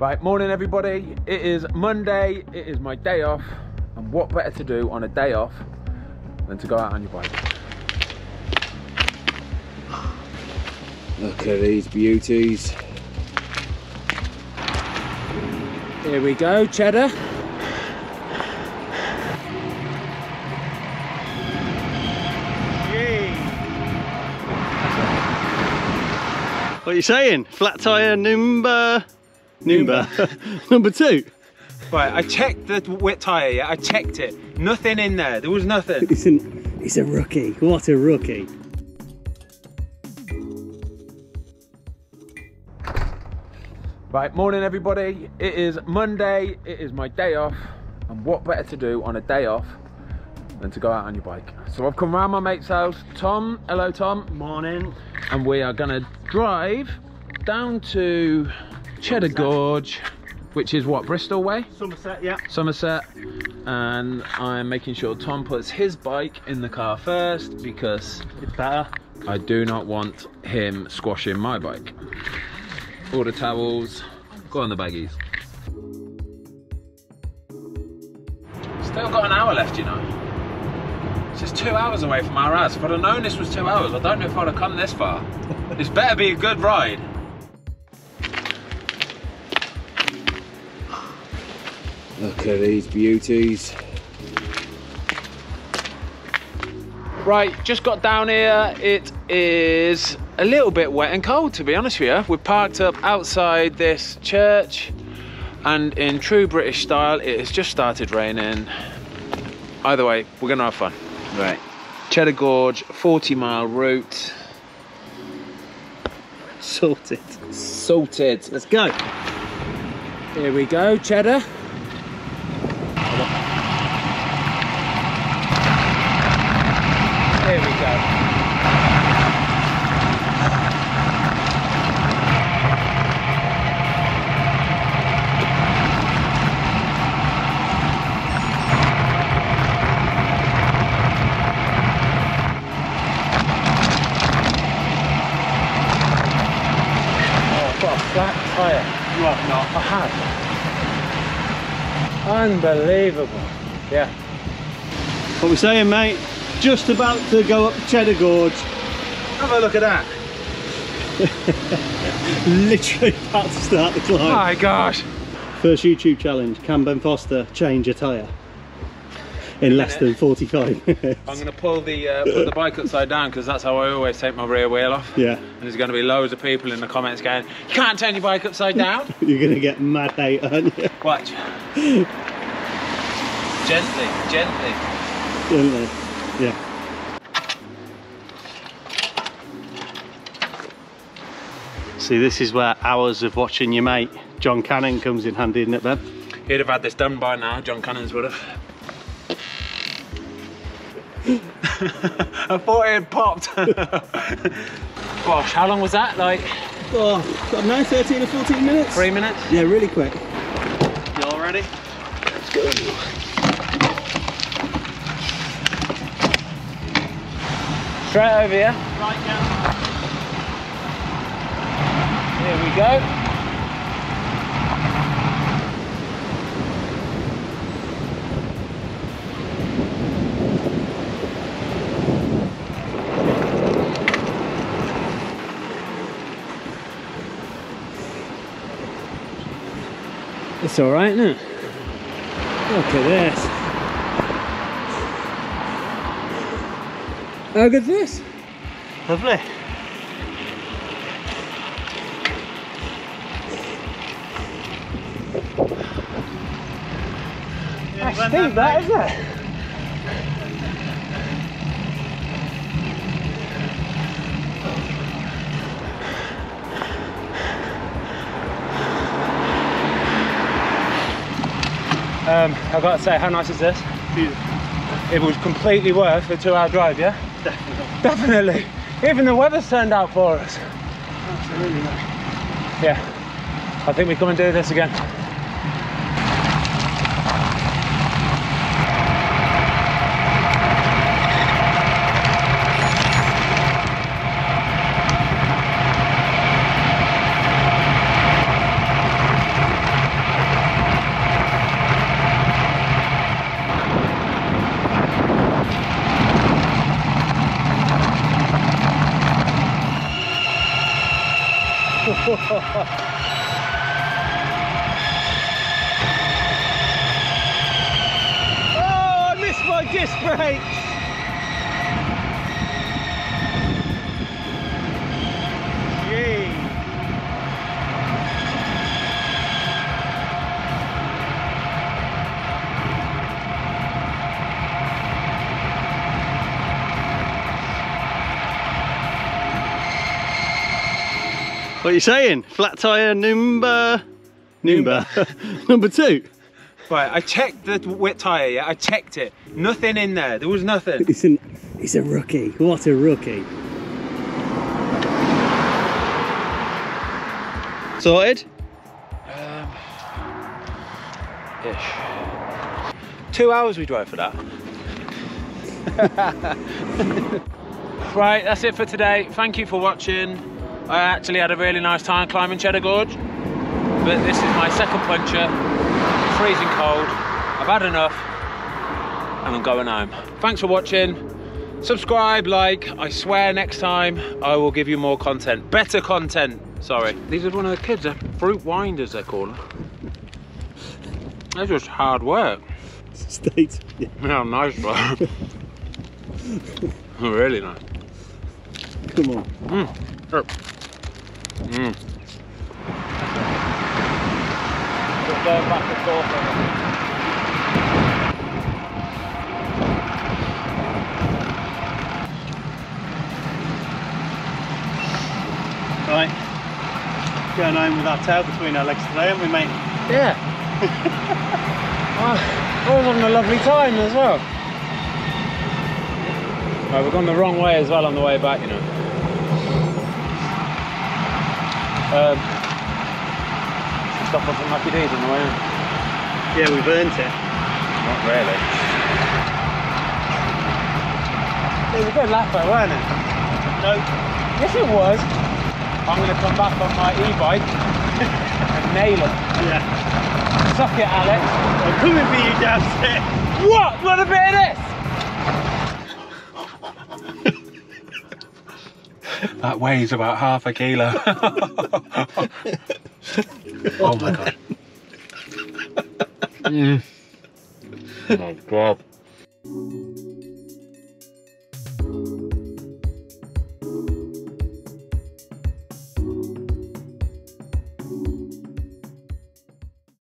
Right, morning everybody. It is Monday, it is my day off, and what better to do on a day off than to go out on your bike? Look at these beauties. Here we go, cheddar. What are you saying? Flat tyre number... Number? number two? Right, I checked the wet tyre, yeah, I checked it. Nothing in there, there was nothing. He's, an, he's a rookie. What a rookie. Right, morning everybody. It is Monday, it is my day off, and what better to do on a day off than to go out on your bike. So I've come round my mate's house, Tom, hello Tom, Morning. and we are gonna drive down to Cheddar Gorge, which is what, Bristol way? Somerset, yeah. Somerset and I'm making sure Tom puts his bike in the car first because It's better. I do not want him squashing my bike. All the towels, go on the baggies. Still got an hour left, you know. It's just two hours away from our house. If I'd have known this was two hours, I don't know if I'd have come this far. This better be a good ride. Look at these beauties. Right, just got down here. It is a little bit wet and cold, to be honest with you. We're parked up outside this church, and in true British style, it has just started raining. Either way, we're gonna have fun. Right. Cheddar Gorge, 40 mile route. Sorted. Sorted. Let's go. Here we go, Cheddar. Here we go. Oh, I've got a flat tyre. You have not. I have. Unbelievable. Yeah. What we saying, mate? Just about to go up Cheddar Gorge. Have a look at that. Literally about to start the climb. My gosh. First YouTube challenge, Can Ben Foster change a tyre in less than 45 minutes. I'm going to pull the uh, put the bike upside down because that's how I always take my rear wheel off. Yeah, And there's going to be loads of people in the comments going, "You can't turn your bike upside down." you're going to get mad hate, aren't you? Watch. gently, gently. Don't? Yeah. See, this is where hours of watching your mate, Jon Cannings, comes in handy, isn't it, Ben? He'd have had this done by now. Jon Cannings would have. I thought it had popped. Gosh, how long was that? Like Oh, got now 13 or 14 minutes? three minutes? Yeah, really quick. You all ready? Let's go. Straight over here. Right, yeah. Here we go. It's all right, isn't it? Look at this. How good's this? Lovely. That's steep, that isn't it? Um, I've got to say, how nice is this? It was completely worth the two-hour drive, yeah? Definitely. Definitely. Even the weather's turned out for us. Absolutely. Yeah. I think we come and do this again. Oh, I missed my What are you saying? Flat tyre number... Number. number two. Right, I checked the wet tyre, yeah? I checked it. Nothing in there. There was nothing. He's, an, he's a rookie. What a rookie. Sorted? Um, ish. Two hours we drove for that. right, that's it for today. Thank you for watching. I actually had a really nice time climbing Cheddar Gorge. But this is my second puncture. Freezing cold. I've had enough. And I'm going home. Thanks for watching. Subscribe, like. I swear next time I will give you more content. Better content. Sorry. These are one of the kids. They're fruit winders, they call them. They're just hard work. State. Yeah. Yeah, nice, bro. really nice. Come on. Sure. Mm. Just going back and forth on it. Right. Going home with our tail between our legs today, haven't we, mate? Yeah. I was having a lovely time as well. Right, we've gone the wrong way as well on the way back, you know. Um, stop at Maccy D's on the way. Yeah, we've earned it. Not really. It was a good lap though, weren't it? No. Yes, it was. I'm going to come back on my e-bike and nail it. Yeah. Suck it, Alex. I'm coming for you, downstairs. What? Want a bit of this? that weighs about half a kilo. oh my god. Mm. Oh my god.